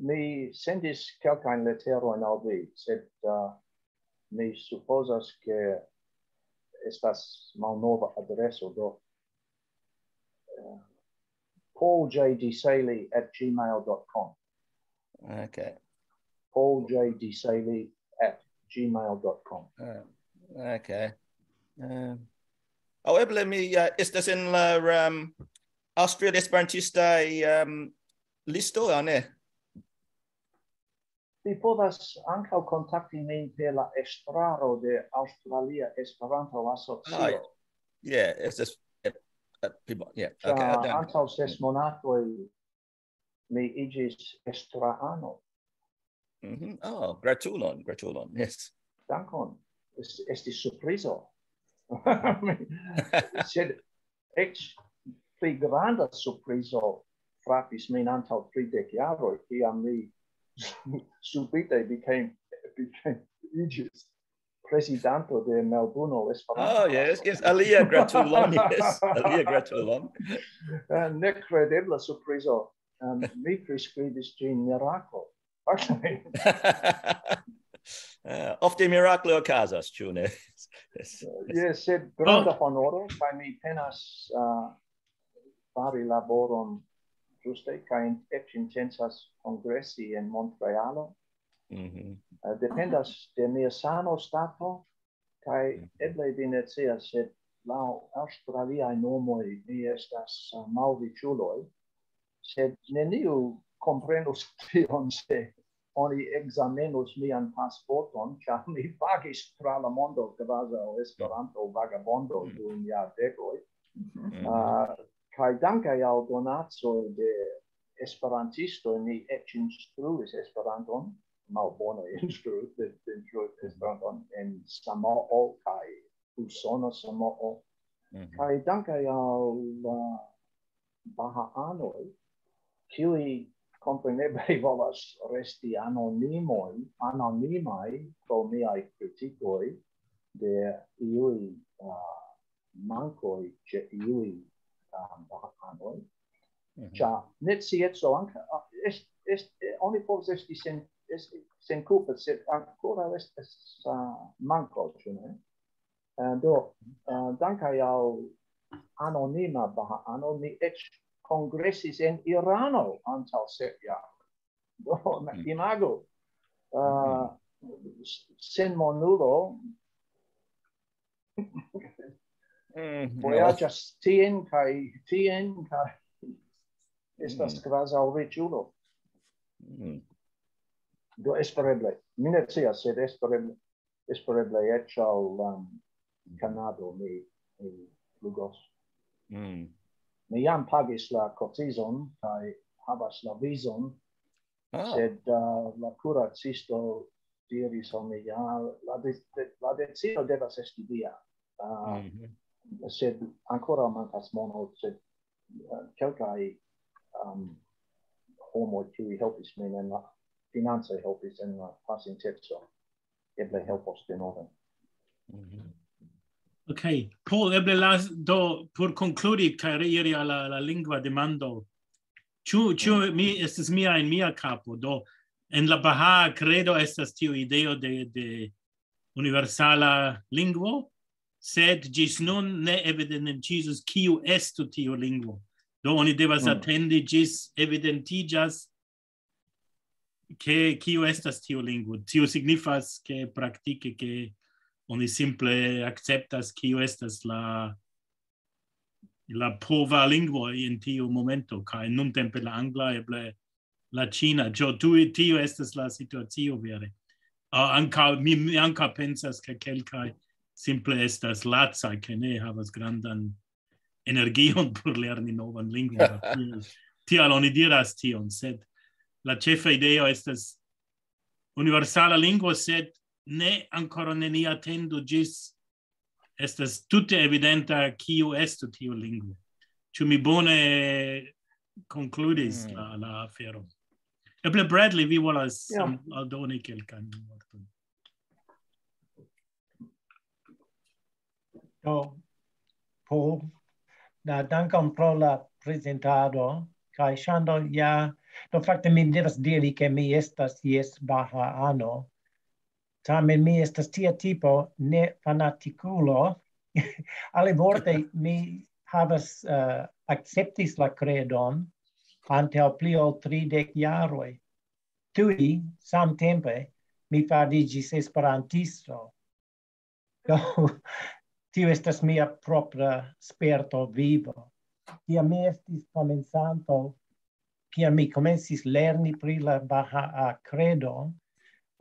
Mi sendis kelkajn leterojn al vi, sed uh, mi supozas ke estas malnova adreso, do eh, pauljdsaley at gmail.com. Okay. pauljdsaley at gmail.com. Uh, eh, okay. Um, oh, eble mi uh, estas en la um, Austria Esperantista um, listo, o ne? Vi povas ankaŭ kontakti min per la estraro de Australia Esperanto Asocio. Ah, yeah, estas uh, people, yeah. Okay, antaŭ ses monatoj mi igis estraano. Mm -hmm. Oh, gratulon, gratulon, yes. Dankon, es, estis surprizo. [LAUGHS] Sed ec pli granda surprizo frapis min antau tridec jaroi, kiam mi [LAUGHS] subite became, became igis presidanto de Melbourne Esperanto. Oh, yes, yes, alia gratulon, yes, alia gratulon. [LAUGHS] uh, necredebla surprizo um, [LAUGHS] mi priskribis ĝin miraklo. uh, [LAUGHS] eh, ofte miraclo okazas, ĉu ne? [LAUGHS] yes, yes sed granda oh. honoro, kaj mi penas uh, fari laboron ĝuste kaj eĉ intencas kongresi en Montrealo. Mm -hmm. uh, dependas de mia sano stato kaj mhm. eble vi ne scias, sed laŭ aŭstraliaj nomoj mi estas uh, malriĉuloj sed neniu comprenus [LAUGHS] tion se oni examenus mian pasporton, car mi vagis tra la mondo, quasi o Esperanto vagabondo mm. dum ia decoi. Mm -hmm. uh, ah, kai dankai al donazzo de esperantisto ni ec instruis esperanton, mal bona [LAUGHS] instruis, de, de instruis esperanton en Samoa kai Usona Samoa. Mm -hmm. Kai dankai al uh, Bahaanoi, kiui compreneble [LAUGHS] volas resti anonimoi, anonimai pro miai criticoi de iui uh, mancoi ce iui um, uh, bacanoi. Mm -hmm. Cia net sietso anca, uh, est, est, oni povs esti sen, est, sen culpa, sed ancora estes uh, manco, ce ne? Uh, do, uh, dankai al anonima, anonimi, ec eĉ kongresis en Irano antaŭ sep jaroj. Do, Mm. imagu, uh, sen monulo, Mhm. vojaĝas tien kaj tien kaj estas Mm. kvazaŭ riĉulo. Do espereble. Mine sia, sed espereble, espereble et al um, Canado mi, mi flugos. Mm. mi jam pagis la cotizon kai havas la vizon ah. sed uh, la curacisto diris al mi ja la de, de, la decido devas esti via uh, mm -hmm. sed ancora mancas mono sed uh, kelkai um, homo qui helpis min en la finanza helpis en la pasintezzo eble helpos de noven mm -hmm. Ok, Paul, eble las do por concludi kaj reiri alla la, lingua demando. Chu chu mi estas mia in mia capo do en la Baha credo estas tiu ideo de de universala lingvo, sed gis nun ne evidentiĝus kiu estu tiu lingvo. Do oni devas mm. attendi gis evidentigas che kiu estas tiu lingvo. Tio signifas che praktike che oni simple acceptas kiu estas la la pova lingvo in tiu momento kaj nun tempe la angla eble la china Jo tu tiu estas la situacio vere. Uh, anka mi, mi anka pensas ke quelcae simple estas lazza, ke ne havas grandan energion [LAUGHS] por lerni novan lingua. [LAUGHS] Tial oni diras tion, sed la ĉefa ideo estas universala lingua, sed ne ancora neni attendu gis estas tutte evidenta kiu estu tiu lingvo. Ĉu mi bone concludis mm. la, la afero? Eble Bradley vi volas yeah. um, aldoni kelkan vorton. Do, po, da dankon pro la presentado, kai shando ja, do fakte mi devas diri ke mi estas jes baha ano, tamen mi estas tia tipo ne fanaticulo, alle [LAUGHS] vorte mi havas eh, uh, acceptis la credon ante al pli ol tridec jaroi. Tui, samtempe, mi farigis esperantisto. [LAUGHS] Do, tio estas mia propra sperto vivo. kia mi estis comensanto, kia mi comencis lerni pri la Baha'a credo,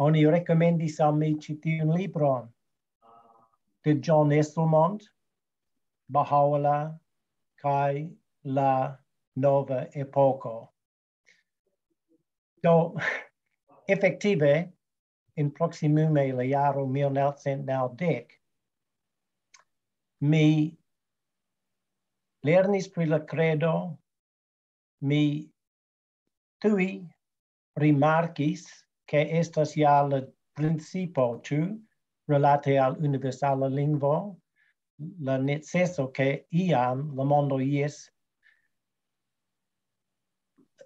oni recomendis al mi citiun libron de John Esselmont, Baha'u'llah, kai la nova epoco. Do, [LAUGHS] effective, in proximume la jaro 1990, mi lernis pri la credo, mi tui rimarcis che estas ja la principo, ĉu, relate al universala lingvo, la necesso che iam la mondo ies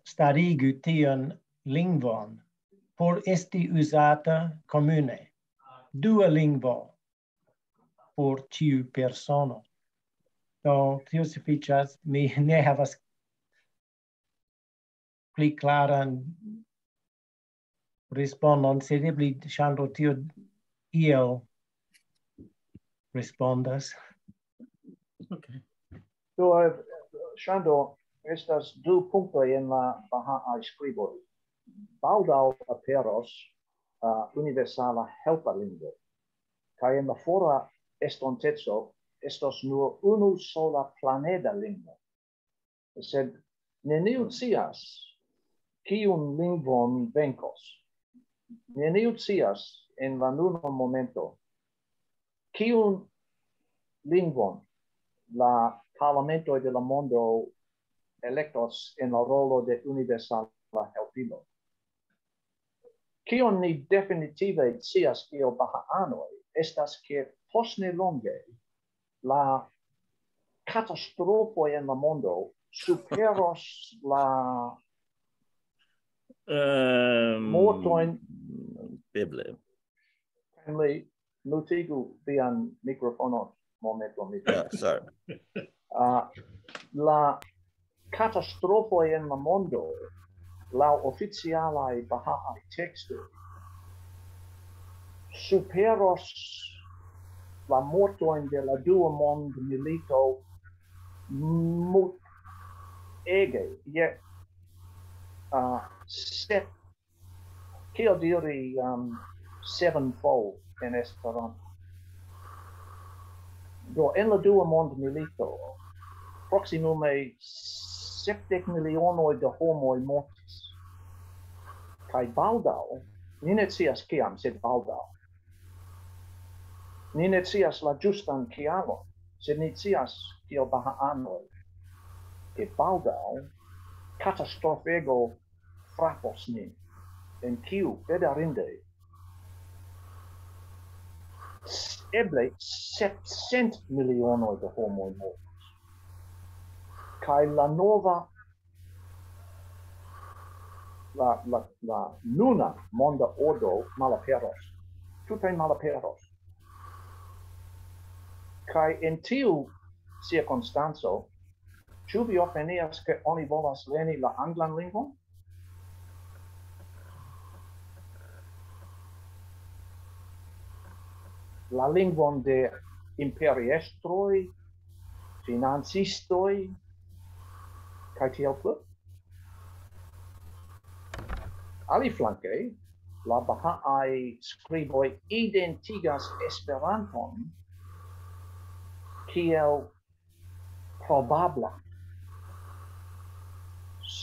starigu tion lingvon por esti usata comune Dua lingvo por ciu persono. Do, tio sufficias, mi [LAUGHS] ne havas pli claran respondon, sed eble chandro tio io respondas. Okay. Do, eh, uh, Sandro, estas du punto en la Baha'i skriboj. baldau aperos uh, universala helpa lingvo, kai en la fora estontezo estos nur unu sola planeda lingvo. Sed neniu scias kiun lingvon venkos neniu cias en la nuna momento kiun lingvon la parlamento de la mondo electos en la rolo de universala helpilo. Kion ni definitive cias kio bahaanoi estas ke posne longe la catastrofoi en la mondo superos la Um, Mortoin. Bible. kindly nutigu vian microfono momento mi. Yeah, sorry. [LAUGHS] Uh, la catastrofo en la mondo la oficialai Baha'i texto superos la morto de la dua mond milito mut ege ye Ah, uh, set, kio diri um, sevenfold in Esperanto. Do, en la dua mond milito, proximume septec milionoi de homoi mortis. Kai baldau, ni ne cias ciam, sed baldau. Ni ne cias la justan cialo, sed ni cias cio baha anoi, che baldau catastrofego frappos ni en kiu bedarinde eble sepcent milionoi de homoi mortis. Kai la nova la la la nuna monda ordo malaperos. Tute malaperos. kai in tiu circunstanzo, Ĉu vi opinias ke oni volas lerni la anglan lingvon? La lingvon de imperiestroj, financistoj, kaj tiel plu. Aliflanke, la Baha'i scriboi identigas Esperanton kiel probabla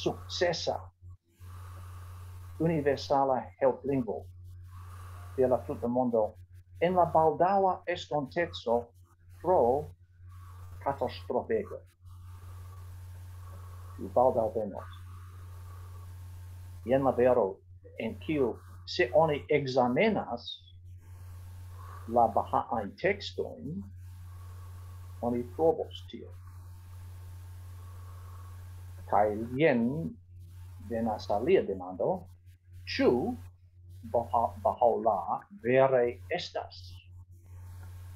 successa universala helplingo de la tuta mondo. En la baldaua estontezo pro catastrofego. kiu baldau venos? Ien la vero en kiu se oni examenas la bahaajn textoin, oni probos tion. Kai jen venas alia demando, baha bahola vere estas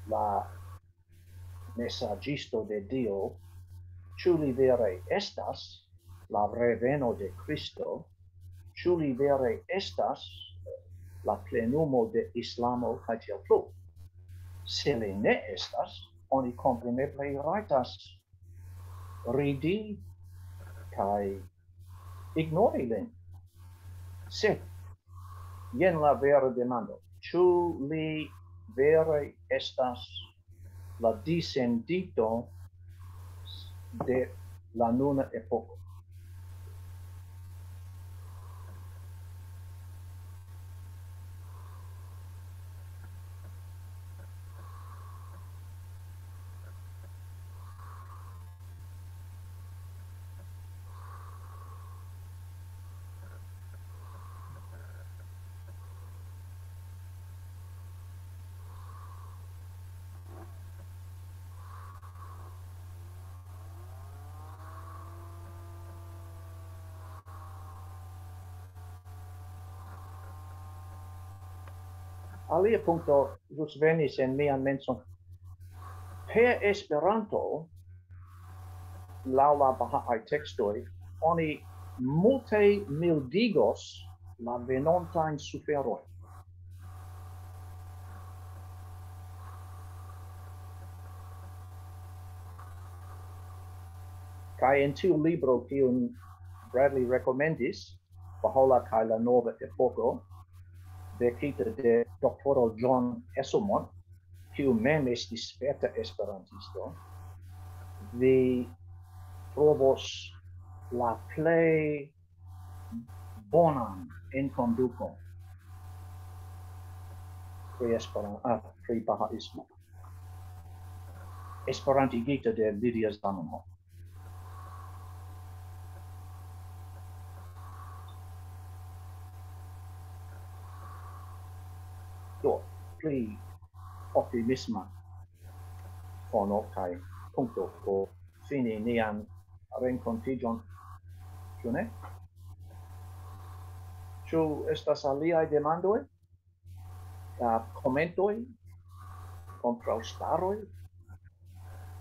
la messagisto de Dio, chu li vere estas la reveno de Cristo, ĉu li vere estas la plenumo de Islamo kaj tiel plu. Se li ne estas, oni kompreneble rajtas ridi kai ignori lin. Sed jen la vera demando ĉu li vere estas la disendito de la nuna epoko? alia punto jus venis en mian menson. Per Esperanto, laŭ la Baha'i tekstoj, oni multe mildigos la venontajn suferojn. kai en tiu libro kiun Bradley recommendis Bahola kai la nova epoko verkita de doktoro John Esselmont, kiu mem estis sperta esperantisto, vi trovos la plei bonan en conduco pri esperan ah, pri Bahaismo. Esperantigita de Lydia Zamenhof. pli optimisma. Fono kai punto po fini nian rencontigion ĉu ne? Ĉu estas aliaj demandoj? Commentoi? komentoj kontraŭstaroj